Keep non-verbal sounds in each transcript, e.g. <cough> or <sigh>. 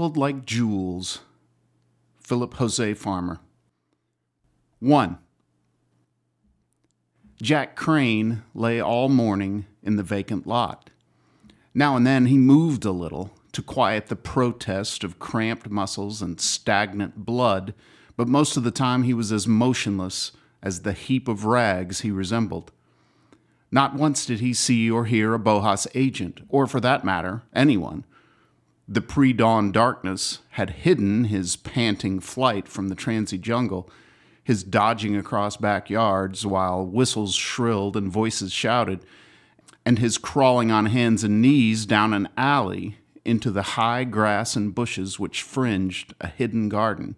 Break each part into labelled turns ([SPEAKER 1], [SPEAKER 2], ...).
[SPEAKER 1] Twinkled like jewels. Philip Jose Farmer. 1. Jack Crane lay all morning in the vacant lot. Now and then he moved a little to quiet the protest of cramped muscles and stagnant blood, but most of the time he was as motionless as the heap of rags he resembled. Not once did he see or hear a Bohas agent, or for that matter, anyone. The pre dawn darkness had hidden his panting flight from the transy jungle, his dodging across backyards while whistles shrilled and voices shouted, and his crawling on hands and knees down an alley into the high grass and bushes which fringed a hidden garden.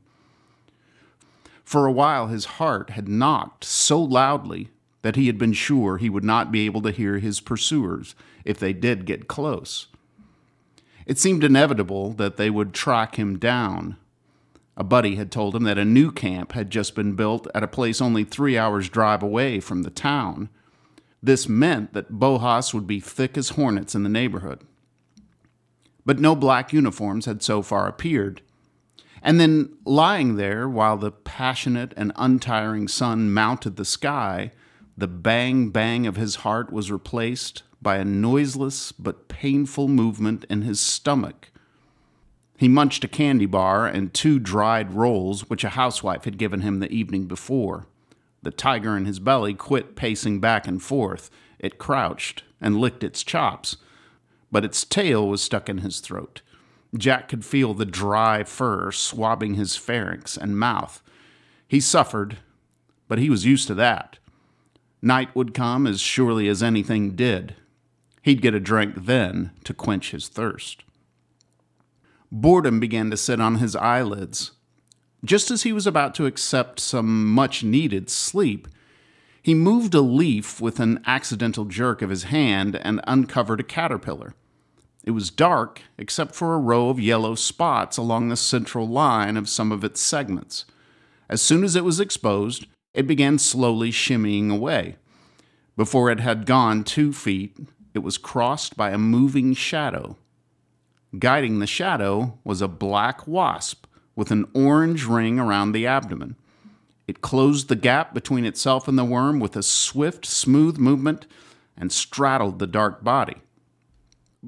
[SPEAKER 1] For a while, his heart had knocked so loudly that he had been sure he would not be able to hear his pursuers if they did get close. It seemed inevitable that they would track him down. A buddy had told him that a new camp had just been built at a place only three hours' drive away from the town. This meant that Bohas would be thick as hornets in the neighborhood. But no black uniforms had so far appeared. And then, lying there while the passionate and untiring sun mounted the sky, the bang bang of his heart was replaced by a noiseless but painful movement in his stomach. He munched a candy bar and two dried rolls which a housewife had given him the evening before. The tiger in his belly quit pacing back and forth. It crouched and licked its chops, but its tail was stuck in his throat. Jack could feel the dry fur swabbing his pharynx and mouth. He suffered, but he was used to that. Night would come as surely as anything did. He'd get a drink then to quench his thirst. Boredom began to sit on his eyelids. Just as he was about to accept some much needed sleep, he moved a leaf with an accidental jerk of his hand and uncovered a caterpillar. It was dark, except for a row of yellow spots along the central line of some of its segments. As soon as it was exposed, it began slowly shimmying away. Before it had gone two feet, it was crossed by a moving shadow. Guiding the shadow was a black wasp with an orange ring around the abdomen. It closed the gap between itself and the worm with a swift, smooth movement and straddled the dark body.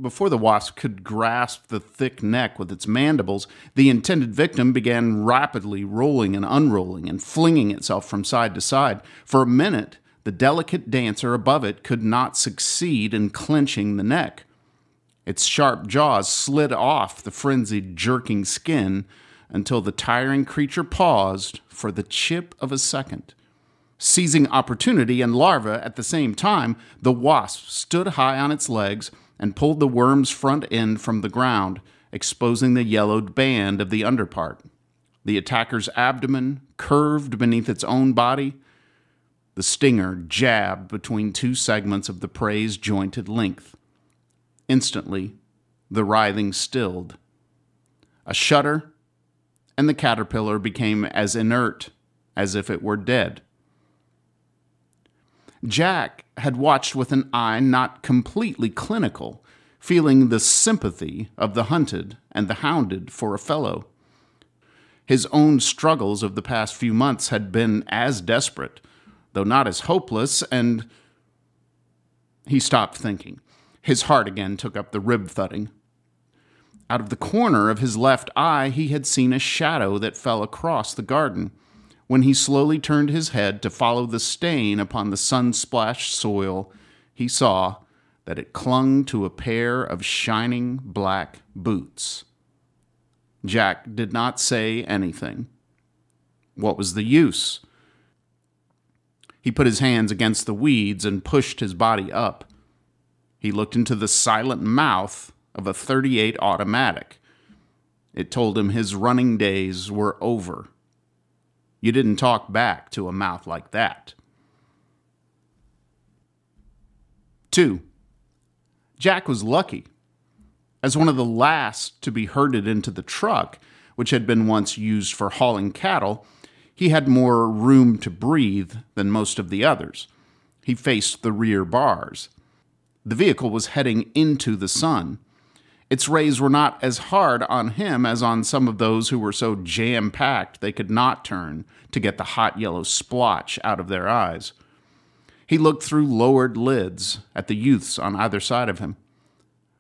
[SPEAKER 1] Before the wasp could grasp the thick neck with its mandibles, the intended victim began rapidly rolling and unrolling and flinging itself from side to side. For a minute, the delicate dancer above it could not succeed in clenching the neck. Its sharp jaws slid off the frenzied, jerking skin until the tiring creature paused for the chip of a second. Seizing opportunity and larva at the same time, the wasp stood high on its legs and pulled the worm's front end from the ground, exposing the yellowed band of the underpart. The attacker's abdomen curved beneath its own body, the stinger jabbed between two segments of the prey's jointed length. Instantly, the writhing stilled. A shudder, and the caterpillar became as inert as if it were dead. Jack had watched with an eye not completely clinical, feeling the sympathy of the hunted and the hounded for a fellow. His own struggles of the past few months had been as desperate though not as hopeless, and he stopped thinking. His heart again took up the rib thudding. Out of the corner of his left eye, he had seen a shadow that fell across the garden. When he slowly turned his head to follow the stain upon the sun splashed soil, he saw that it clung to a pair of shining black boots. Jack did not say anything. What was the use? He put his hands against the weeds and pushed his body up. He looked into the silent mouth of a 38 automatic. It told him his running days were over. You didn't talk back to a mouth like that. 2. Jack was lucky. As one of the last to be herded into the truck, which had been once used for hauling cattle, he had more room to breathe than most of the others. He faced the rear bars. The vehicle was heading into the sun. Its rays were not as hard on him as on some of those who were so jam packed they could not turn to get the hot yellow splotch out of their eyes. He looked through lowered lids at the youths on either side of him.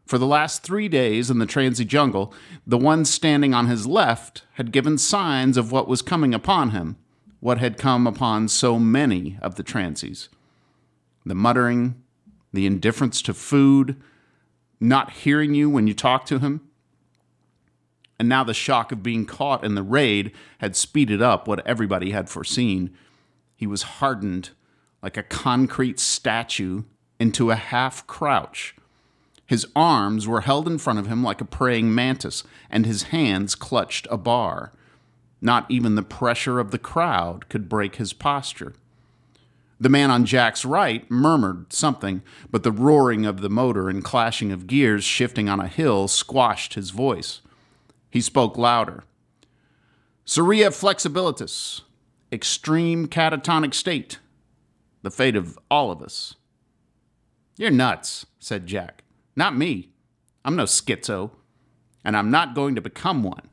[SPEAKER 1] For the last three days in the transy jungle, the one standing on his left had given signs of what was coming upon him, what had come upon so many of the transies. The muttering, the indifference to food, not hearing you when you talk to him. And now the shock of being caught in the raid had speeded up what everybody had foreseen. He was hardened like a concrete statue into a half crouch. His arms were held in front of him like a praying mantis, and his hands clutched a bar. Not even the pressure of the crowd could break his posture. The man on Jack's right murmured something, but the roaring of the motor and clashing of gears shifting on a hill squashed his voice. He spoke louder. Cerea flexibilitas, extreme catatonic state, the fate of all of us. You're nuts, said Jack. Not me. I'm no schizo, and I'm not going to become one.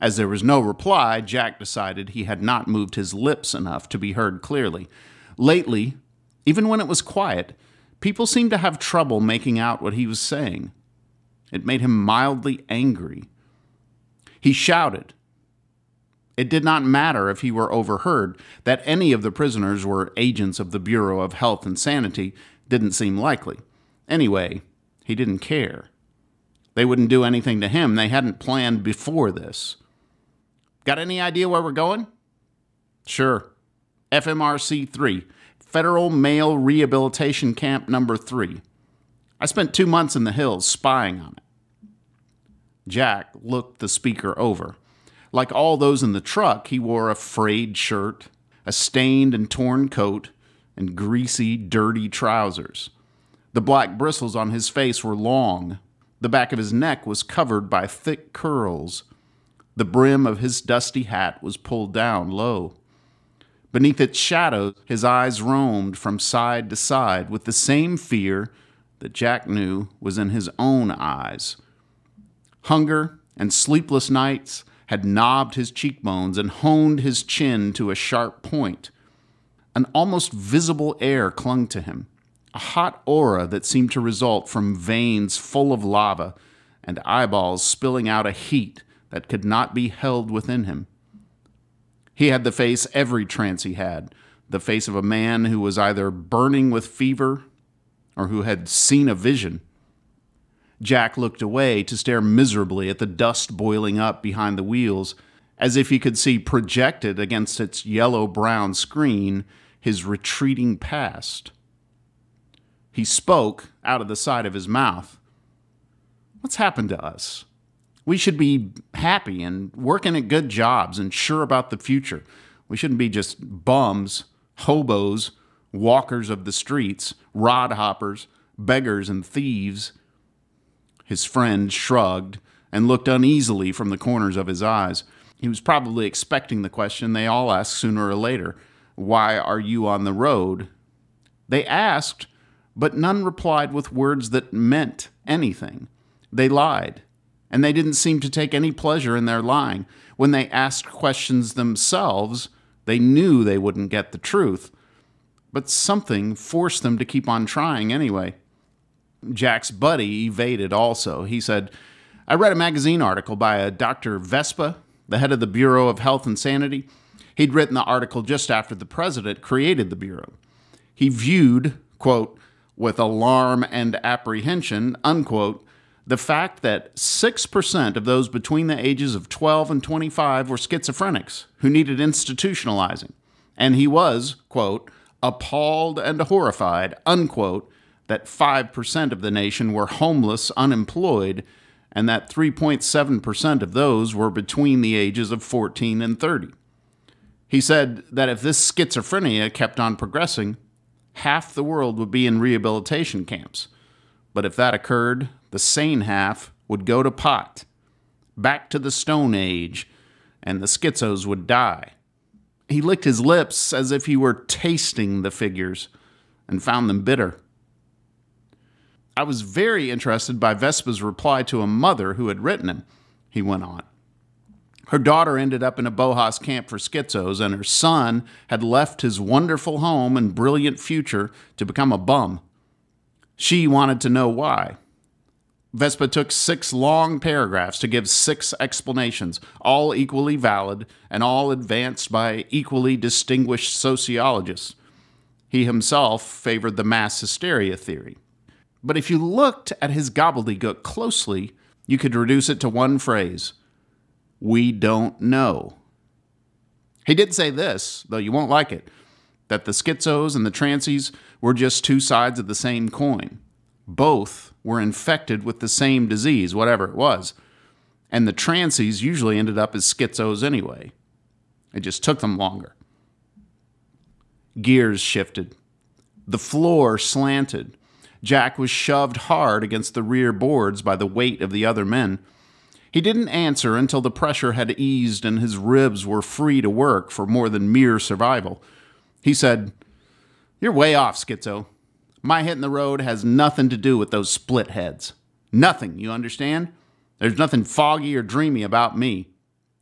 [SPEAKER 1] As there was no reply, Jack decided he had not moved his lips enough to be heard clearly. Lately, even when it was quiet, people seemed to have trouble making out what he was saying. It made him mildly angry. He shouted. It did not matter if he were overheard. That any of the prisoners were agents of the Bureau of Health and Sanity didn't seem likely. Anyway, he didn't care. They wouldn't do anything to him. They hadn't planned before this. Got any idea where we're going? Sure. FMRC 3, Federal Male Rehabilitation Camp number 3. I spent two months in the hills spying on it. Jack looked the speaker over. Like all those in the truck, he wore a frayed shirt, a stained and torn coat, and greasy, dirty trousers. The black bristles on his face were long. The back of his neck was covered by thick curls. The brim of his dusty hat was pulled down low. Beneath its shadow, his eyes roamed from side to side with the same fear that Jack knew was in his own eyes. Hunger and sleepless nights had knobbed his cheekbones and honed his chin to a sharp point. An almost visible air clung to him, a hot aura that seemed to result from veins full of lava and eyeballs spilling out a heat that could not be held within him. He had the face every trance he had the face of a man who was either burning with fever or who had seen a vision. Jack looked away to stare miserably at the dust boiling up behind the wheels, as if he could see projected against its yellow brown screen his retreating past. He spoke out of the side of his mouth. What's happened to us? We should be happy and working at good jobs and sure about the future. We shouldn't be just bums, hobos, walkers of the streets, rod hoppers, beggars, and thieves. His friend shrugged and looked uneasily from the corners of his eyes. He was probably expecting the question they all ask sooner or later Why are you on the road? They asked, but none replied with words that meant anything. They lied and they didn't seem to take any pleasure in their lying. When they asked questions themselves, they knew they wouldn't get the truth, but something forced them to keep on trying anyway. Jack's buddy evaded also. He said, I read a magazine article by a Dr. Vespa, the head of the Bureau of Health and Sanity. He'd written the article just after the president created the Bureau. He viewed, quote, with alarm and apprehension, unquote, the fact that 6% of those between the ages of 12 and 25 were schizophrenics who needed institutionalizing. And he was, quote, appalled and horrified, unquote, that 5% of the nation were homeless, unemployed, and that 3.7% of those were between the ages of 14 and 30. He said that if this schizophrenia kept on progressing, half the world would be in rehabilitation camps. But if that occurred, the sane half would go to pot, back to the Stone Age, and the schizos would die. He licked his lips as if he were tasting the figures and found them bitter. I was very interested by Vespa's reply to a mother who had written him, he went on. Her daughter ended up in a Bohas camp for schizos, and her son had left his wonderful home and brilliant future to become a bum. She wanted to know why. Vespa took six long paragraphs to give six explanations, all equally valid and all advanced by equally distinguished sociologists. He himself favored the mass hysteria theory. But if you looked at his gobbledygook closely, you could reduce it to one phrase We don't know. He did say this, though you won't like it that the schizos and the transies were just two sides of the same coin. Both were infected with the same disease, whatever it was. And the transies usually ended up as schizos anyway. It just took them longer. Gears shifted. The floor slanted. Jack was shoved hard against the rear boards by the weight of the other men. He didn't answer until the pressure had eased and his ribs were free to work for more than mere survival. He said, You're way off, Schizo. My hitting the road has nothing to do with those split heads. Nothing, you understand? There's nothing foggy or dreamy about me.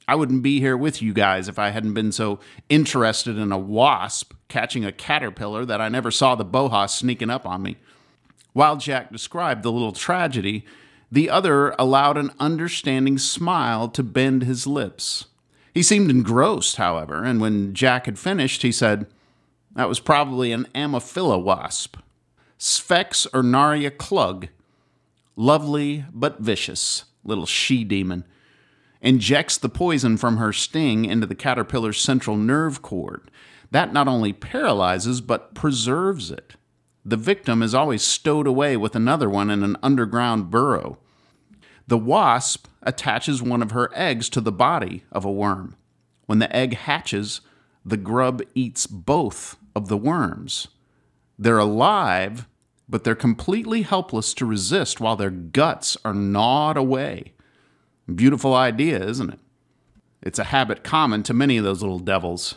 [SPEAKER 1] I wouldn't be here with you guys if I hadn't been so interested in a wasp catching a caterpillar that I never saw the Bohas sneaking up on me. While Jack described the little tragedy, the other allowed an understanding smile to bend his lips. He seemed engrossed, however, and when Jack had finished, he said, That was probably an Ammophila wasp. Sphex ornaria clug. Lovely but vicious, little she demon. Injects the poison from her sting into the caterpillar's central nerve cord. That not only paralyzes, but preserves it the victim is always stowed away with another one in an underground burrow. The wasp attaches one of her eggs to the body of a worm. When the egg hatches, the grub eats both of the worms. They're alive, but they're completely helpless to resist while their guts are gnawed away. Beautiful idea, isn't it? It's a habit common to many of those little devils.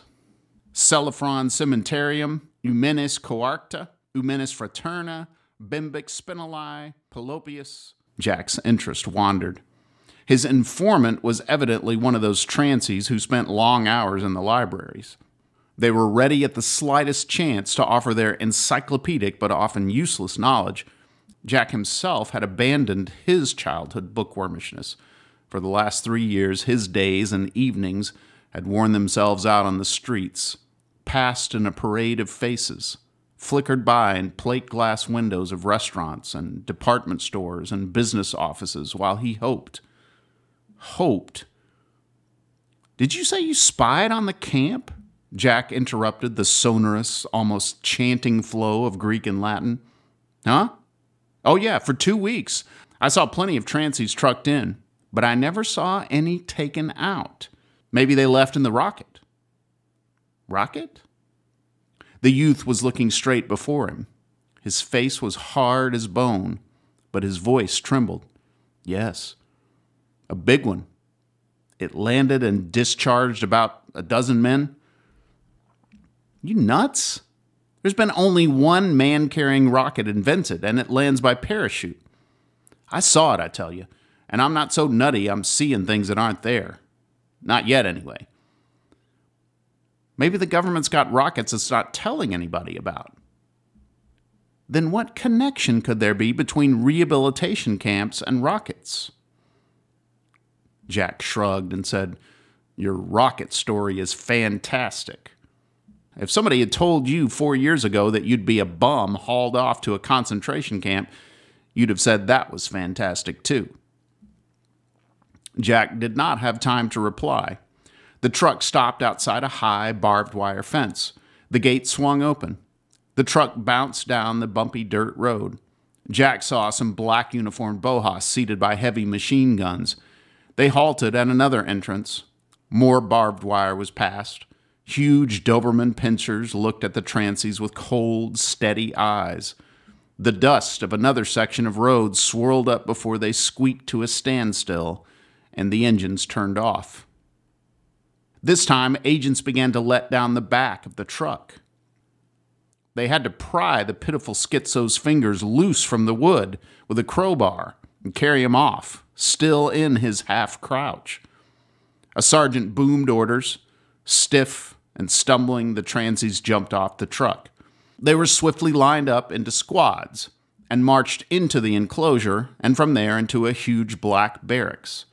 [SPEAKER 1] Sceliphron cementarium, Eumenes coarcta, Eumenes fraterna, Bembix spinolae, Pelopaeus. Jack's interest wandered. His informant was evidently one of those transies who spent long hours in the libraries. They were ready at the slightest chance to offer their encyclopedic but often useless knowledge. Jack himself had abandoned his childhood bookwormishness. For the last three years, his days and evenings had worn themselves out on the streets, passed in a parade of faces flickered by in plate glass windows of restaurants and department stores and business offices while he hoped. Hoped. Did you say you spied on the camp? Jack interrupted the sonorous, almost chanting flow of Greek and Latin. Huh? Oh, yeah, for two weeks. I saw plenty of transies trucked in, but I never saw any taken out. Maybe they left in the rocket. Rocket? The youth was looking straight before him. His face was hard as bone, but his voice trembled. Yes, a big one. It landed and discharged about a dozen men. You nuts? There's been only one man carrying rocket invented, and it lands by parachute. I saw it, I tell you, and I'm not so nutty I'm seeing things that aren't there. Not yet, anyway. Maybe the government's got rockets it's not telling anybody about. Then what connection could there be between rehabilitation camps and rockets? Jack shrugged and said, Your rocket story is fantastic. If somebody had told you four years ago that you'd be a bum hauled off to a concentration camp, you'd have said that was fantastic too. Jack did not have time to reply. The truck stopped outside a high, barbed wire fence. The gate swung open. The truck bounced down the bumpy dirt road. Jack saw some black uniformed Bohas seated by heavy machine guns. They halted at another entrance. More barbed wire was passed. Huge Doberman pinschers looked at the transies with cold, steady eyes. The dust of another section of road swirled up before they squeaked to a standstill, and the engines turned off. This time, agents began to let down the back of the truck. They had to pry the pitiful schizo's fingers loose from the wood with a crowbar and carry him off, still in his half crouch. A sergeant boomed orders. Stiff and stumbling, the transies jumped off the truck. They were swiftly lined up into squads and marched into the enclosure and from there into a huge black barracks.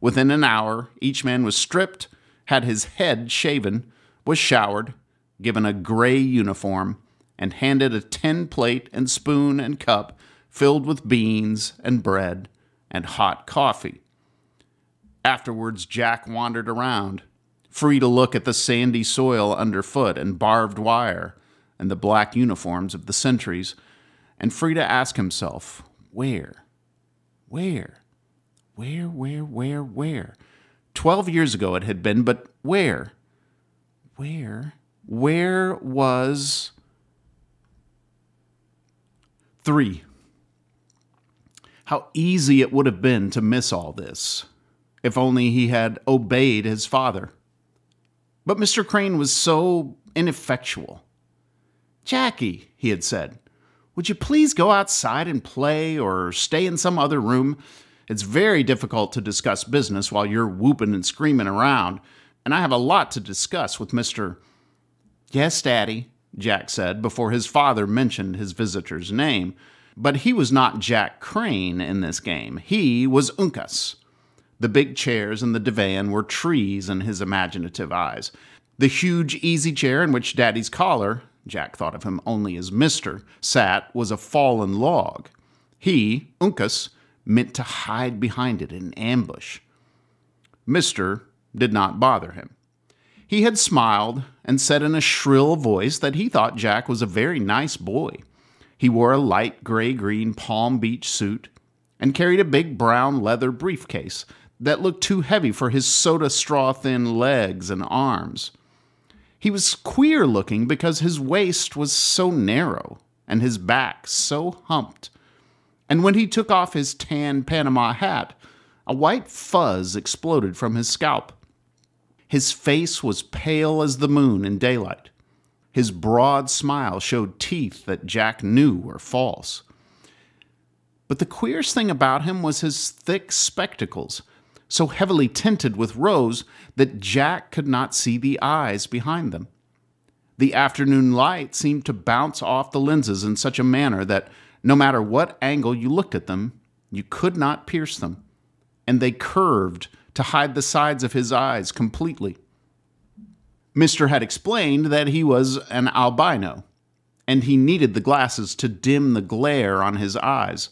[SPEAKER 1] Within an hour, each man was stripped, had his head shaven, was showered, given a gray uniform, and handed a tin plate and spoon and cup filled with beans and bread and hot coffee. Afterwards, Jack wandered around, free to look at the sandy soil underfoot and barbed wire and the black uniforms of the sentries, and free to ask himself, where? Where? Where, where, where, where? Twelve years ago it had been, but where? Where? Where was. Three. How easy it would have been to miss all this, if only he had obeyed his father. But Mr. Crane was so ineffectual. Jackie, he had said, would you please go outside and play or stay in some other room? It's very difficult to discuss business while you're whooping and screaming around, and I have a lot to discuss with Mr. Yes, Daddy, Jack said before his father mentioned his visitor's name. But he was not Jack Crane in this game. He was Uncas. The big chairs and the divan were trees in his imaginative eyes. The huge easy chair in which Daddy's collar, Jack thought of him only as Mister, sat was a fallen log. He, Uncas, meant to hide behind it in ambush. Mister did not bother him. He had smiled and said in a shrill voice that he thought Jack was a very nice boy. He wore a light gray green Palm Beach suit and carried a big brown leather briefcase that looked too heavy for his soda straw thin legs and arms. He was queer looking because his waist was so narrow and his back so humped. And when he took off his tan Panama hat, a white fuzz exploded from his scalp. His face was pale as the moon in daylight. His broad smile showed teeth that Jack knew were false. But the queerest thing about him was his thick spectacles, so heavily tinted with rose that Jack could not see the eyes behind them. The afternoon light seemed to bounce off the lenses in such a manner that no matter what angle you looked at them, you could not pierce them, and they curved to hide the sides of his eyes completely. Mister had explained that he was an albino, and he needed the glasses to dim the glare on his eyes.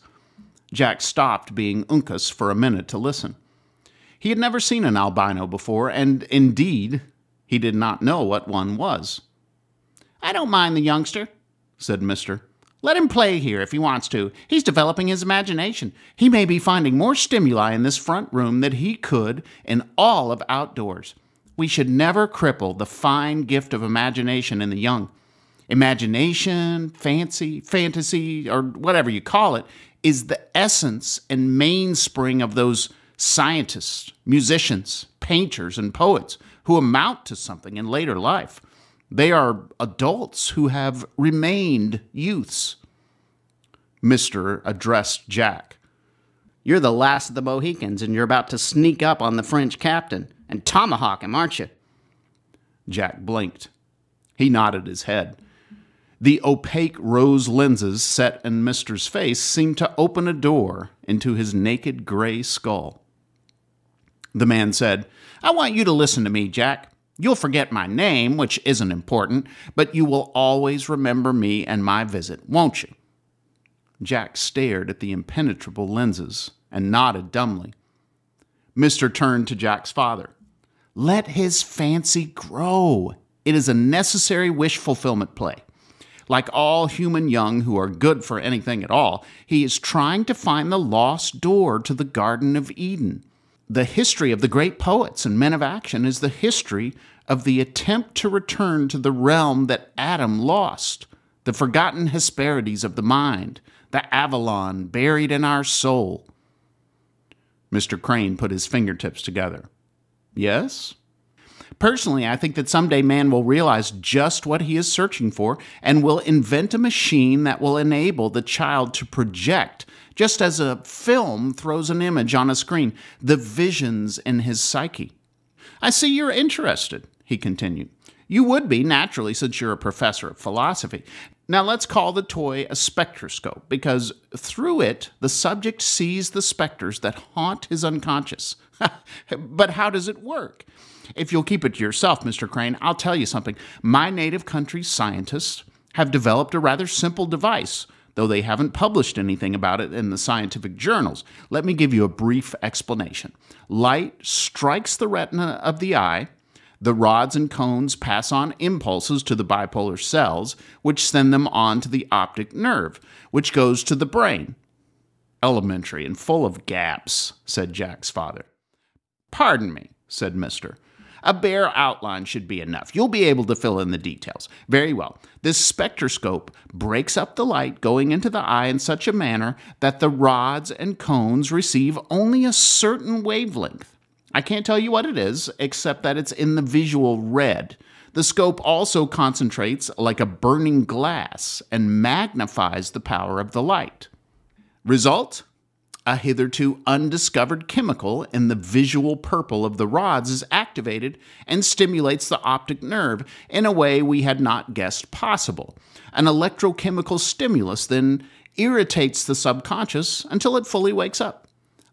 [SPEAKER 1] Jack stopped being Uncas for a minute to listen. He had never seen an albino before, and indeed, he did not know what one was. I don't mind the youngster, said Mister. Let him play here if he wants to. He's developing his imagination. He may be finding more stimuli in this front room than he could in all of outdoors. We should never cripple the fine gift of imagination in the young. Imagination, fancy, fantasy, or whatever you call it, is the essence and mainspring of those scientists, musicians, painters, and poets who amount to something in later life. They are adults who have remained youths. Mister addressed Jack.
[SPEAKER 2] You're the last of the Mohicans, and you're about to sneak up on the French captain and tomahawk him, aren't you?
[SPEAKER 1] Jack blinked. He nodded his head. The opaque rose lenses set in Mister's face seemed to open a door into his naked gray skull. The man said, I want you to listen to me, Jack. You'll forget my name, which isn't important, but you will always remember me and my visit, won't you? Jack stared at the impenetrable lenses and nodded dumbly. Mister turned to Jack's father. Let his fancy grow. It is a necessary wish fulfillment play. Like all human young who are good for anything at all, he is trying to find the lost door to the Garden of Eden. The history of the great poets and men of action is the history of the attempt to return to the realm that Adam lost, the forgotten Hesperides of the mind, the Avalon buried in our soul. Mr. Crane put his fingertips together. Yes? Personally, I think that someday man will realize just what he is searching for and will invent a machine that will enable the child to project, just as a film throws an image on a screen, the visions in his psyche. I see you're interested, he continued. You would be, naturally, since you're a professor of philosophy. Now let's call the toy a spectroscope, because through it, the subject sees the specters that haunt his unconscious. <laughs> but how does it work? If you'll keep it to yourself, Mr. Crane, I'll tell you something. My native country's scientists have developed a rather simple device, though they haven't published anything about it in the scientific journals. Let me give you a brief explanation. Light strikes the retina of the eye. The rods and cones pass on impulses to the bipolar cells, which send them on to the optic nerve, which goes to the brain. Elementary and full of gaps, said Jack's father. Pardon me, said Mister. A bare outline should be enough. You'll be able to fill in the details. Very well. This spectroscope breaks up the light going into the eye in such a manner that the rods and cones receive only a certain wavelength. I can't tell you what it is, except that it's in the visual red. The scope also concentrates like a burning glass and magnifies the power of the light. Result? a hitherto undiscovered chemical in the visual purple of the rods is activated and stimulates the optic nerve in a way we had not guessed possible. An electrochemical stimulus then irritates the subconscious until it fully wakes up.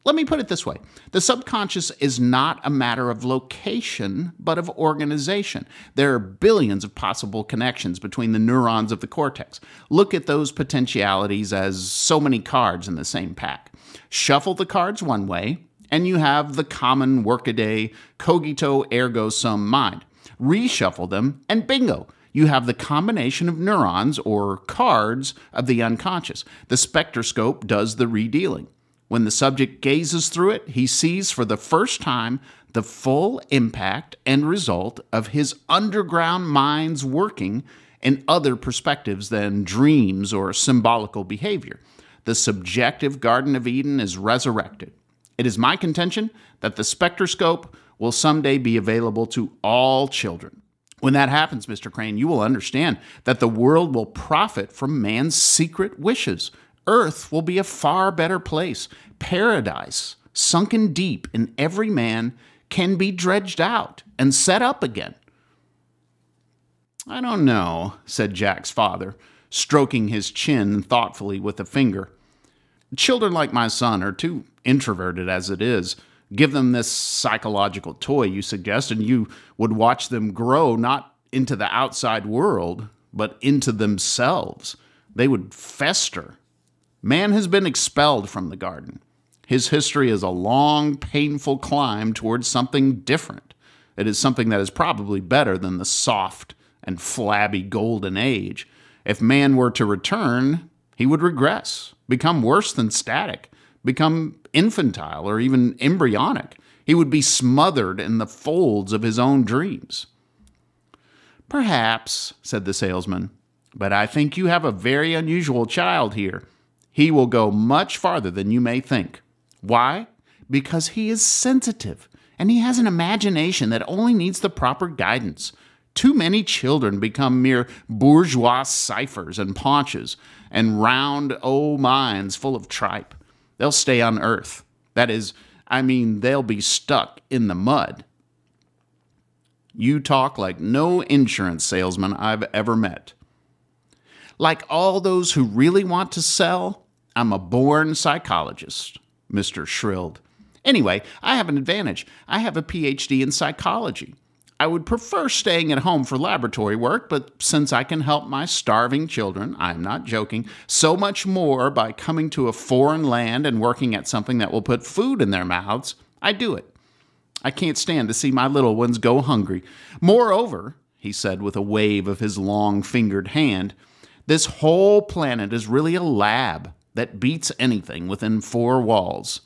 [SPEAKER 1] Let me put it this way the subconscious is not a matter of location, but of organization. There are billions of possible connections between the neurons of the cortex. Look at those potentialities as so many cards in the same pack. Shuffle the cards one way, and you have the common workaday cogito ergo sum mind. Reshuffle them, and bingo! You have the combination of neurons or cards of the unconscious. The spectroscope does the redealing. When the subject gazes through it, he sees for the first time the full impact and result of his underground mind's working in other perspectives than dreams or symbolical behavior the subjective Garden of Eden is resurrected. It is my contention that the spectroscope will someday be available to all children. When that happens, Mr. Crane, you will understand that the world will profit from man's secret wishes. Earth will be a far better place. Paradise, sunken deep in every man, can be dredged out and set up again. I don't know, said Jack's father, stroking his chin thoughtfully with a finger. Children like my son are too introverted as it is. Give them this psychological toy you suggest, and you would watch them grow not into the outside world, but into themselves. They would fester. Man has been expelled from the garden. His history is a long, painful climb towards something different. It is something that is probably better than the soft and flabby golden age. If man were to return, he would regress become worse than static, become infantile or even embryonic. He would be smothered in the folds of his own dreams. Perhaps, said the salesman, but I think you have a very unusual child here. He will go much farther than you may think. Why? Because he is sensitive and he has an imagination that only needs the proper guidance. Too many children become mere bourgeois ciphers and paunches and round old minds full of tripe. They'll stay on earth. That is, I mean, they'll be stuck in the mud. You talk like no insurance salesman I've ever met. Like all those who really want to sell, I'm a born psychologist, Mr. shrilled. Anyway, I have an advantage. I have a PhD in psychology. I would prefer staying at home for laboratory work, but since I can help my starving children, I'm not joking, so much more by coming to a foreign land and working at something that will put food in their mouths, I do it. I can't stand to see my little ones go hungry. Moreover, he said with a wave of his long fingered hand, this whole planet is really a lab that beats anything within four walls.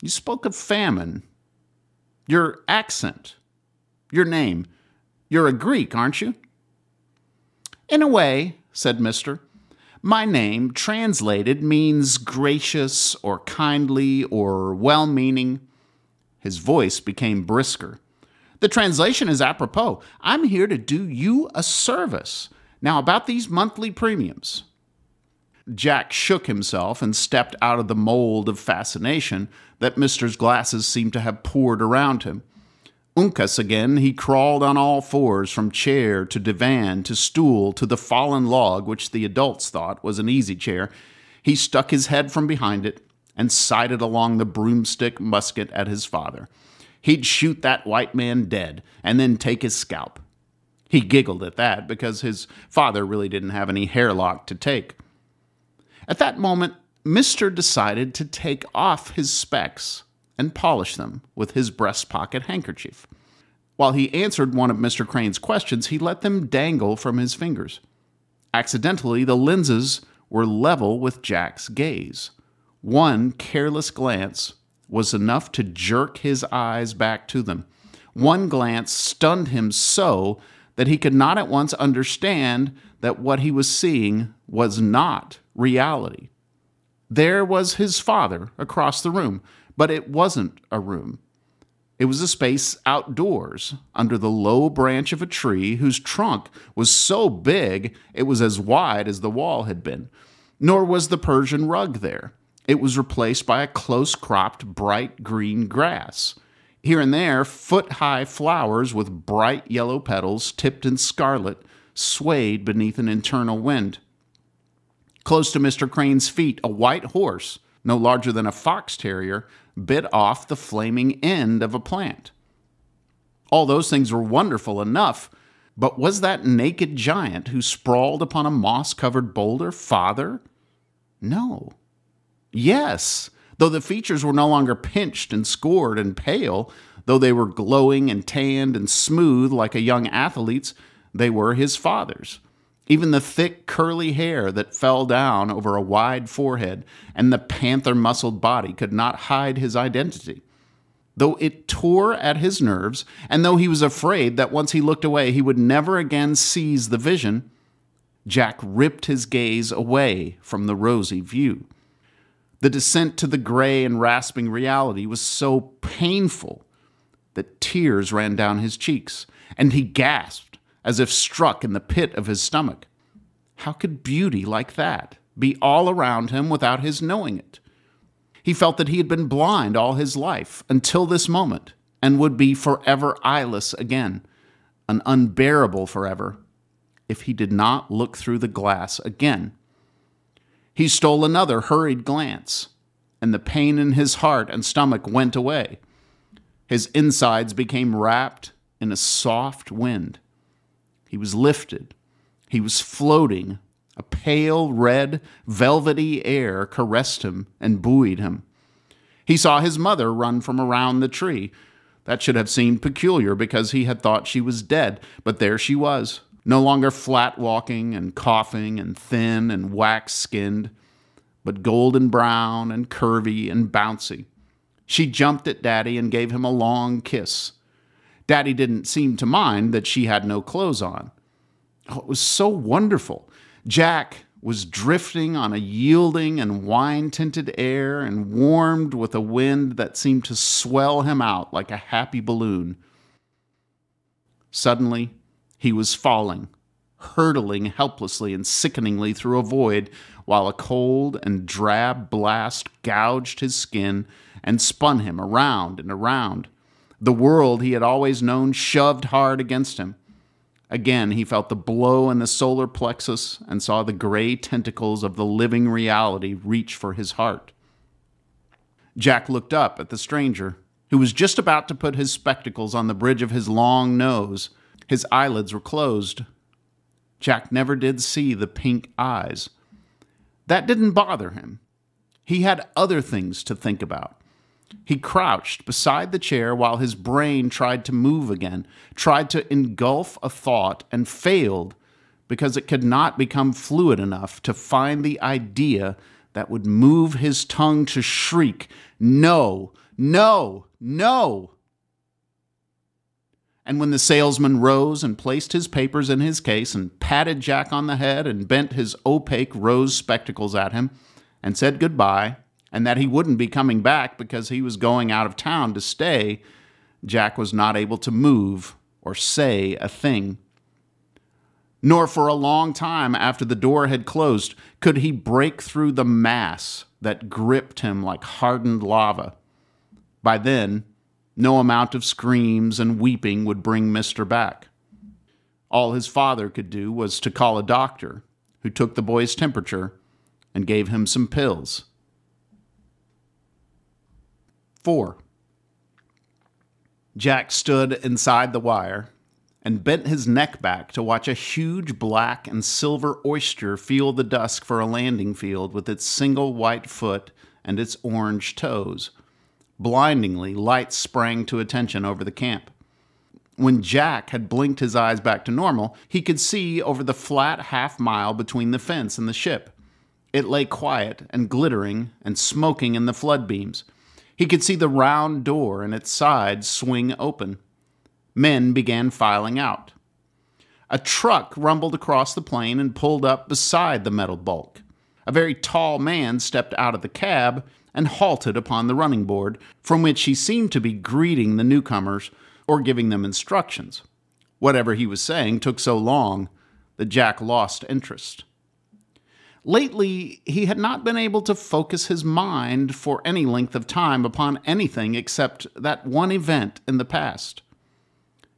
[SPEAKER 1] You spoke of famine. Your accent your name. You're a Greek, aren't you? In a way, said Mister. My name, translated, means gracious or kindly or well meaning. His voice became brisker. The translation is apropos. I'm here to do you a service. Now, about these monthly premiums. Jack shook himself and stepped out of the mold of fascination that Mister's glasses seemed to have poured around him. Uncas again, he crawled on all fours from chair to divan to stool to the fallen log, which the adults thought was an easy chair. He stuck his head from behind it and sighted along the broomstick musket at his father. He'd shoot that white man dead and then take his scalp. He giggled at that because his father really didn't have any hairlock to take. At that moment, Mister decided to take off his specs and polish them with his breast pocket handkerchief. While he answered one of Mr. Crane's questions, he let them dangle from his fingers. Accidentally, the lenses were level with Jack's gaze. One careless glance was enough to jerk his eyes back to them. One glance stunned him so that he could not at once understand that what he was seeing was not reality. There was his father across the room, but it wasn't a room. It was a space outdoors under the low branch of a tree whose trunk was so big it was as wide as the wall had been. Nor was the Persian rug there. It was replaced by a close cropped bright green grass. Here and there, foot high flowers with bright yellow petals tipped in scarlet swayed beneath an internal wind. Close to Mr. Crane's feet, a white horse, no larger than a fox terrier, bit off the flaming end of a plant. All those things were wonderful enough, but was that naked giant who sprawled upon a moss covered boulder father? No. Yes, though the features were no longer pinched and scored and pale, though they were glowing and tanned and smooth like a young athlete's, they were his father's. Even the thick, curly hair that fell down over a wide forehead and the panther muscled body could not hide his identity. Though it tore at his nerves, and though he was afraid that once he looked away he would never again seize the vision, Jack ripped his gaze away from the rosy view. The descent to the gray and rasping reality was so painful that tears ran down his cheeks, and he gasped as if struck in the pit of his stomach. How could beauty like that be all around him without his knowing it? He felt that he had been blind all his life until this moment and would be forever eyeless again, an unbearable forever, if he did not look through the glass again. He stole another hurried glance, and the pain in his heart and stomach went away. His insides became wrapped in a soft wind. He was lifted. He was floating. A pale red, velvety air caressed him and buoyed him. He saw his mother run from around the tree. That should have seemed peculiar because he had thought she was dead, but there she was, no longer flat walking and coughing and thin and wax skinned, but golden brown and curvy and bouncy. She jumped at Daddy and gave him a long kiss. Daddy didn't seem to mind that she had no clothes on. Oh, it was so wonderful. Jack was drifting on a yielding and wine tinted air and warmed with a wind that seemed to swell him out like a happy balloon. Suddenly, he was falling, hurtling helplessly and sickeningly through a void while a cold and drab blast gouged his skin and spun him around and around. The world he had always known shoved hard against him. Again, he felt the blow in the solar plexus and saw the gray tentacles of the living reality reach for his heart. Jack looked up at the stranger, who was just about to put his spectacles on the bridge of his long nose. His eyelids were closed. Jack never did see the pink eyes. That didn't bother him. He had other things to think about. He crouched beside the chair while his brain tried to move again, tried to engulf a thought, and failed because it could not become fluid enough to find the idea that would move his tongue to shriek, No, no, no. And when the salesman rose and placed his papers in his case and patted Jack on the head and bent his opaque rose spectacles at him and said goodbye, and that he wouldn't be coming back because he was going out of town to stay, Jack was not able to move or say a thing. Nor for a long time after the door had closed could he break through the mass that gripped him like hardened lava. By then, no amount of screams and weeping would bring Mister back. All his father could do was to call a doctor, who took the boy's temperature and gave him some pills. 4. Jack stood inside the wire and bent his neck back to watch a huge black and silver oyster feel the dusk for a landing field with its single white foot and its orange toes. Blindingly, lights sprang to attention over the camp. When Jack had blinked his eyes back to normal, he could see over the flat half mile between the fence and the ship. It lay quiet and glittering and smoking in the flood beams. He could see the round door in its side swing open. Men began filing out. A truck rumbled across the plain and pulled up beside the metal bulk. A very tall man stepped out of the cab and halted upon the running board, from which he seemed to be greeting the newcomers or giving them instructions. Whatever he was saying took so long that Jack lost interest. Lately, he had not been able to focus his mind for any length of time upon anything except that one event in the past.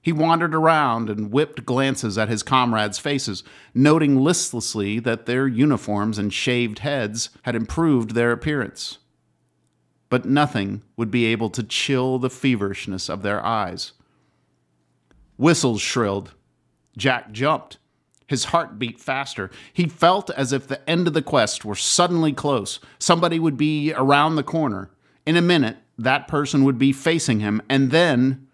[SPEAKER 1] He wandered around and whipped glances at his comrades' faces, noting listlessly that their uniforms and shaved heads had improved their appearance. But nothing would be able to chill the feverishness of their eyes. Whistles shrilled. Jack jumped. His heart beat faster. He felt as if the end of the quest were suddenly close. Somebody would be around the corner. In a minute, that person would be facing him, and then.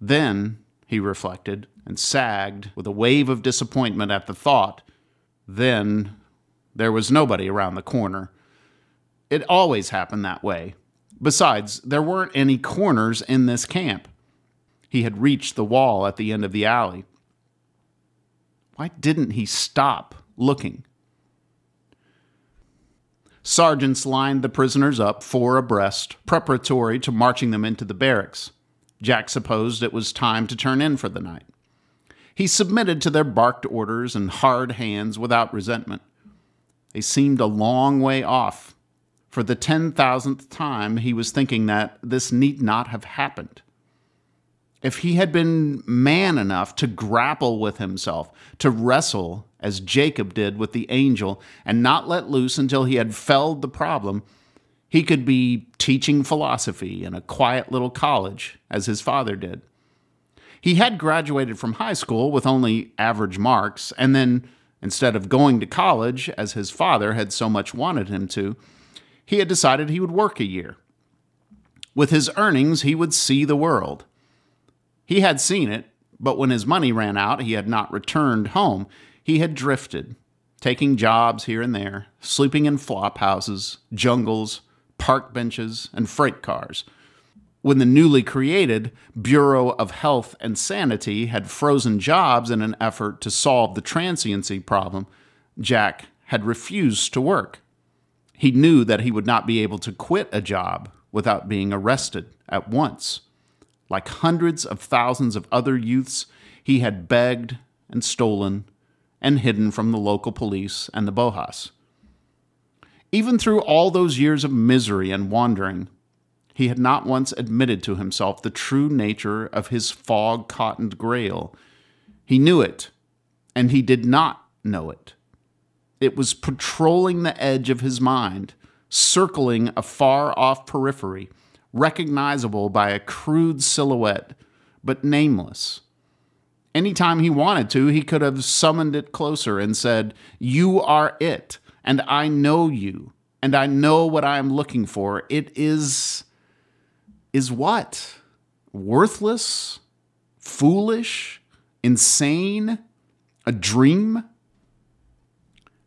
[SPEAKER 1] Then, he reflected, and sagged with a wave of disappointment at the thought. Then, there was nobody around the corner. It always happened that way. Besides, there weren't any corners in this camp. He had reached the wall at the end of the alley. Why didn't he stop looking? Sergeants lined the prisoners up four abreast, preparatory to marching them into the barracks. Jack supposed it was time to turn in for the night. He submitted to their barked orders and hard hands without resentment. They seemed a long way off. For the ten thousandth time, he was thinking that this need not have happened if he had been man enough to grapple with himself, to wrestle as Jacob did with the angel, and not let loose until he had felled the problem, he could be teaching philosophy in a quiet little college, as his father did. He had graduated from high school with only average marks, and then, instead of going to college, as his father had so much wanted him to, he had decided he would work a year. With his earnings, he would see the world. He had seen it, but when his money ran out, he had not returned home. He had drifted, taking jobs here and there, sleeping in flop houses, jungles, park benches, and freight cars. When the newly created Bureau of Health and Sanity had frozen jobs in an effort to solve the transiency problem, Jack had refused to work. He knew that he would not be able to quit a job without being arrested at once. Like hundreds of thousands of other youths, he had begged and stolen and hidden from the local police and the Bohas. Even through all those years of misery and wandering, he had not once admitted to himself the true nature of his fog cottoned grail. He knew it, and he did not know it. It was patrolling the edge of his mind, circling a far off periphery, recognizable by a crude silhouette, but nameless. Anytime he wanted to, he could have summoned it closer and said, You are it, and I know you, and I know what I am looking for. It is. is what? Worthless? Foolish? Insane? A dream?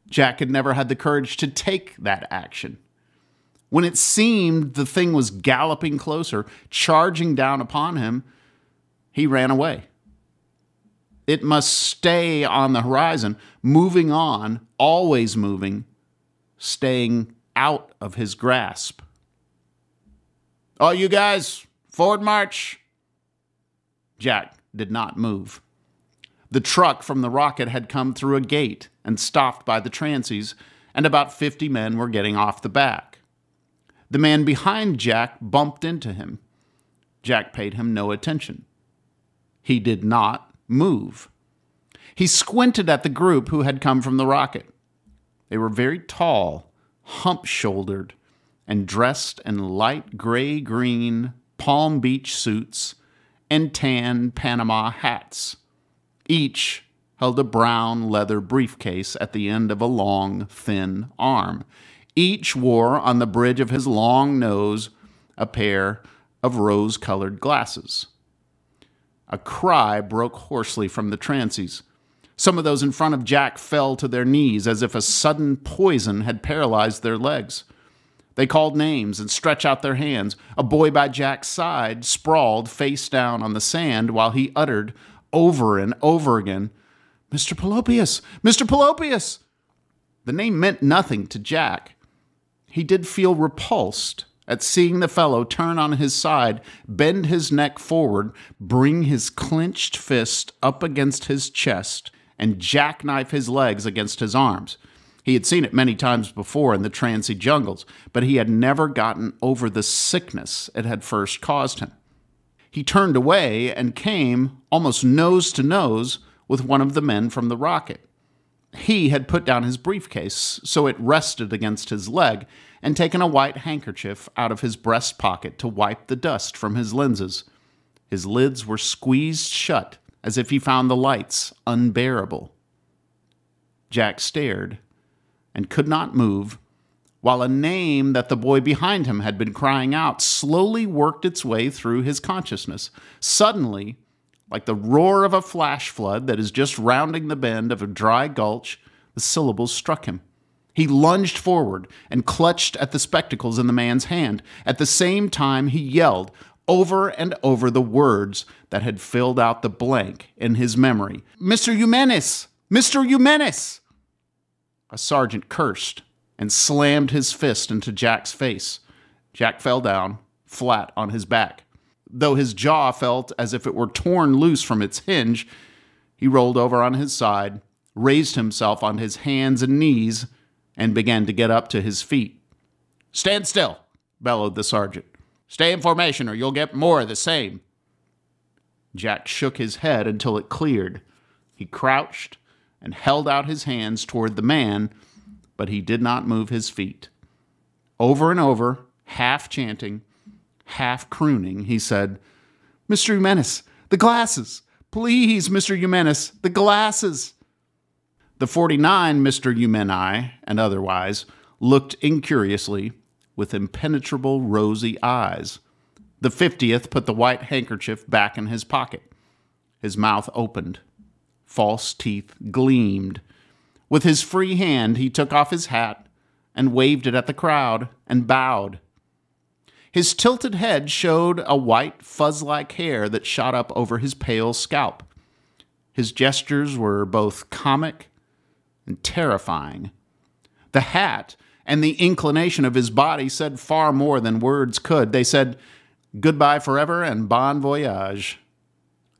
[SPEAKER 1] Jack had never had the courage to take that action. When it seemed the thing was galloping closer, charging down upon him, he ran away. It must stay on the horizon, moving on, always moving, staying out of his grasp. Oh, you guys, Forward march! Jack did not move. The truck from the rocket had come through a gate and stopped by the transies, and about 50 men were getting off the back. The man behind Jack bumped into him. Jack paid him no attention. He did not move. He squinted at the group who had come from the rocket. They were very tall, hump shouldered, and dressed in light gray green Palm Beach suits and tan Panama hats. Each held a brown leather briefcase at the end of a long, thin arm. Each wore on the bridge of his long nose a pair of rose colored glasses. A cry broke hoarsely from the transies. Some of those in front of Jack fell to their knees as if a sudden poison had paralyzed their legs. They called names and stretched out their hands. A boy by Jack's side sprawled face down on the sand while he uttered over and over again, Mr. Pelopaeus! Mr. Pelopaeus! The name meant nothing to Jack. He did feel repulsed at seeing the fellow turn on his side, bend his neck forward, bring his clenched fist up against his chest, and jackknife his legs against his arms. He had seen it many times before in the transy jungles, but he had never gotten over the sickness it had first caused him. He turned away and came almost nose to nose with one of the men from the rocket. He had put down his briefcase so it rested against his leg and taken a white handkerchief out of his breast pocket to wipe the dust from his lenses. His lids were squeezed shut as if he found the lights unbearable. Jack stared and could not move, while a name that the boy behind him had been crying out slowly worked its way through his consciousness. Suddenly, like the roar of a flash flood that is just rounding the bend of a dry gulch, the syllables struck him. He lunged forward and clutched at the spectacles in the man's hand. At the same time, he yelled over and over the words that had filled out the blank in his memory Mr. Eumenes! Mr. Eumenes! A sergeant cursed and slammed his fist into Jack's face. Jack fell down, flat on his back. Though his jaw felt as if it were torn loose from its hinge, he rolled over on his side, raised himself on his hands and knees, and began to get up to his feet. Stand still, bellowed the sergeant. Stay in formation or you'll get more of the same. Jack shook his head until it cleared. He crouched and held out his hands toward the man, but he did not move his feet. Over and over, half chanting, half crooning, he said, Mr. Eumenes, the glasses! Please, Mr. Eumenes, the glasses! The 49 Mr. Eumeni, and otherwise, looked incuriously with impenetrable rosy eyes. The 50th put the white handkerchief back in his pocket. His mouth opened false teeth gleamed. With his free hand, he took off his hat and waved it at the crowd and bowed. His tilted head showed a white, fuzz like hair that shot up over his pale scalp. His gestures were both comic and terrifying. The hat and the inclination of his body said far more than words could. They said, Goodbye forever and bon voyage.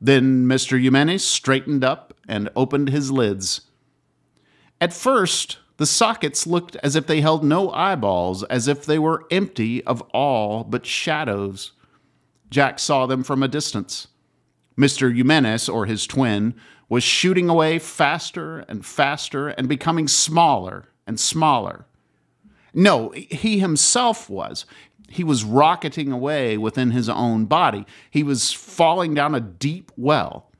[SPEAKER 1] Then Mr. Eumenes straightened up and opened his lids. At first, the sockets looked as if they held no eyeballs, as if they were empty of all but shadows. Jack saw them from a distance. Mr. Eumenes, or his twin, was shooting away faster and faster and becoming smaller and smaller. No, he himself was he was rocketing away within his own body. He was falling down a deep well.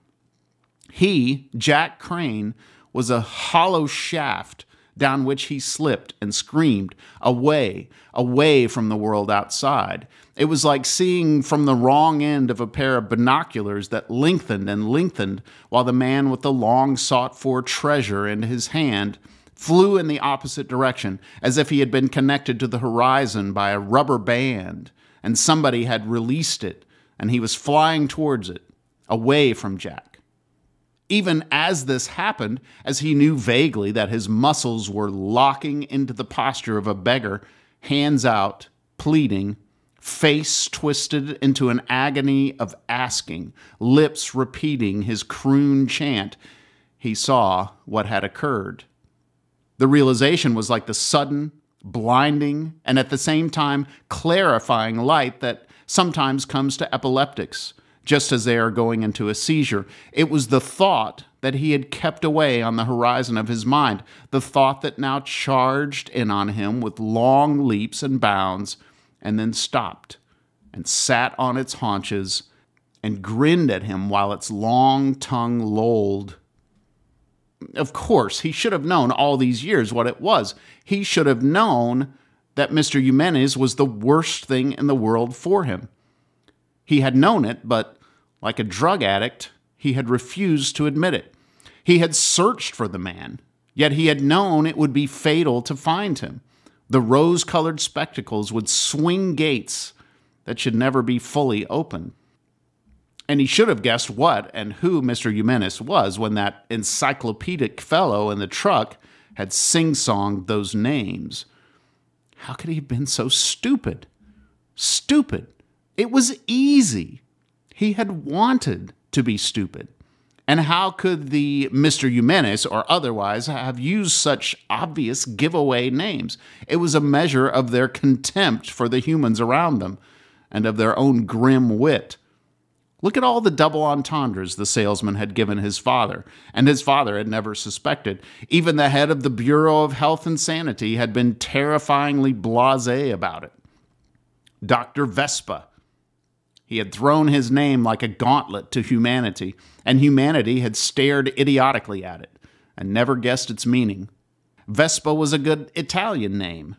[SPEAKER 1] He, Jack Crane, was a hollow shaft down which he slipped and screamed, away, away from the world outside. It was like seeing from the wrong end of a pair of binoculars that lengthened and lengthened while the man with the long sought for treasure in his hand flew in the opposite direction, as if he had been connected to the horizon by a rubber band, and somebody had released it, and he was flying towards it, away from Jack. Even as this happened, as he knew vaguely that his muscles were locking into the posture of a beggar, hands out, pleading, face twisted into an agony of asking, lips repeating his croon chant, he saw what had occurred. The realization was like the sudden, blinding, and at the same time clarifying light that sometimes comes to epileptics just as they are going into a seizure. It was the thought that he had kept away on the horizon of his mind, the thought that now charged in on him with long leaps and bounds, and then stopped and sat on its haunches and grinned at him while its long tongue lolled. Of course, he should have known all these years what it was. He should have known that Mr. Eumenes was the worst thing in the world for him. He had known it, but like a drug addict, he had refused to admit it. He had searched for the man, yet he had known it would be fatal to find him. The rose colored spectacles would swing gates that should never be fully opened. And he should have guessed what and who Mr. Eumenes was when that encyclopedic fellow in the truck had sing songed those names. How could he have been so stupid? Stupid. It was easy. He had wanted to be stupid. And how could the Mr. Eumenes or otherwise have used such obvious giveaway names? It was a measure of their contempt for the humans around them and of their own grim wit. Look at all the double entendres the salesman had given his father, and his father had never suspected. Even the head of the Bureau of Health and Sanity had been terrifyingly blase about it. Dr. Vespa, he had thrown his name like a gauntlet to humanity, and humanity had stared idiotically at it and never guessed its meaning. Vespa was a good Italian name.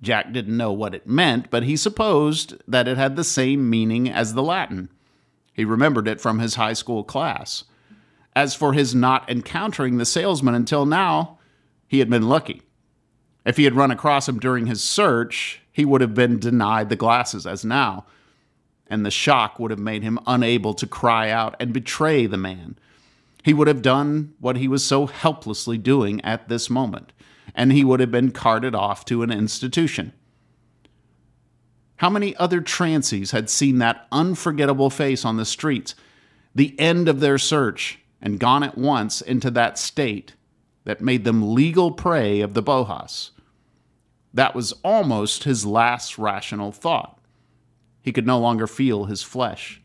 [SPEAKER 1] Jack didn't know what it meant, but he supposed that it had the same meaning as the Latin. He remembered it from his high school class. As for his not encountering the salesman until now, he had been lucky. If he had run across him during his search, he would have been denied the glasses as now and the shock would have made him unable to cry out and betray the man. He would have done what he was so helplessly doing at this moment, and he would have been carted off to an institution. How many other transies had seen that unforgettable face on the streets, the end of their search, and gone at once into that state that made them legal prey of the Bohas? That was almost his last rational thought. He could no longer feel his flesh.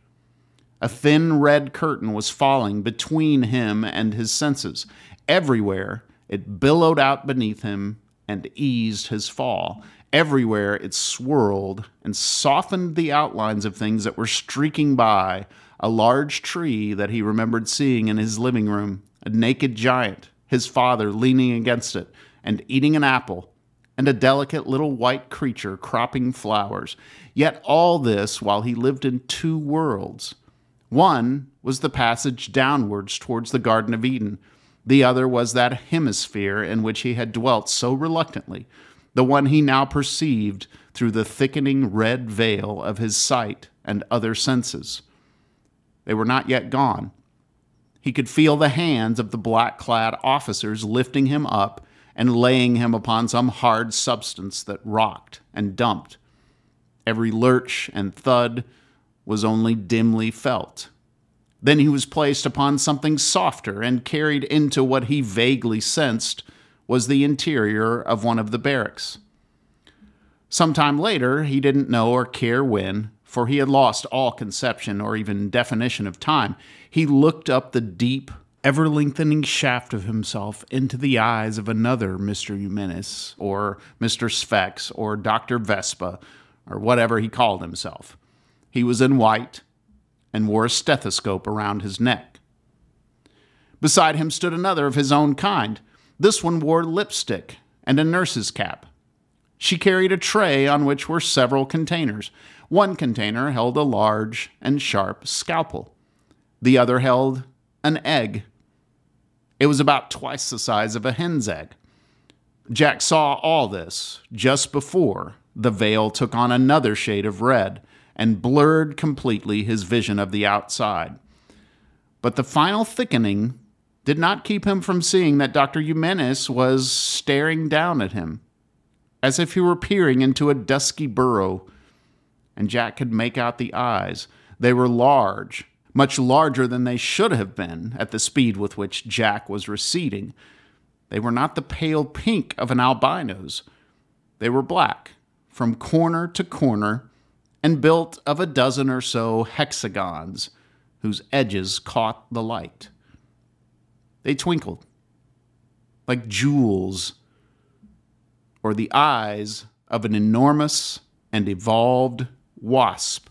[SPEAKER 1] A thin red curtain was falling between him and his senses. Everywhere it billowed out beneath him and eased his fall. Everywhere it swirled and softened the outlines of things that were streaking by a large tree that he remembered seeing in his living room, a naked giant, his father leaning against it and eating an apple, and a delicate little white creature cropping flowers. Yet all this while he lived in two worlds. One was the passage downwards towards the Garden of Eden. The other was that hemisphere in which he had dwelt so reluctantly, the one he now perceived through the thickening red veil of his sight and other senses. They were not yet gone. He could feel the hands of the black clad officers lifting him up and laying him upon some hard substance that rocked and dumped. Every lurch and thud was only dimly felt. Then he was placed upon something softer and carried into what he vaguely sensed was the interior of one of the barracks. Some time later, he didn't know or care when, for he had lost all conception or even definition of time, he looked up the deep, ever lengthening shaft of himself into the eyes of another Mr. Eumenes, or Mr. Sphex, or Dr. Vespa, or whatever he called himself. He was in white and wore a stethoscope around his neck. Beside him stood another of his own kind. This one wore lipstick and a nurse's cap. She carried a tray on which were several containers. One container held a large and sharp scalpel. The other held an egg. It was about twice the size of a hen's egg. Jack saw all this just before the veil took on another shade of red and blurred completely his vision of the outside. But the final thickening did not keep him from seeing that Dr. Eumenes was staring down at him, as if he were peering into a dusky burrow. and Jack could make out the eyes. They were large, much larger than they should have been at the speed with which Jack was receding. They were not the pale pink of an albino's. They were black, from corner to corner, and built of a dozen or so hexagons whose edges caught the light. They twinkled like jewels or the eyes of an enormous and evolved wasp.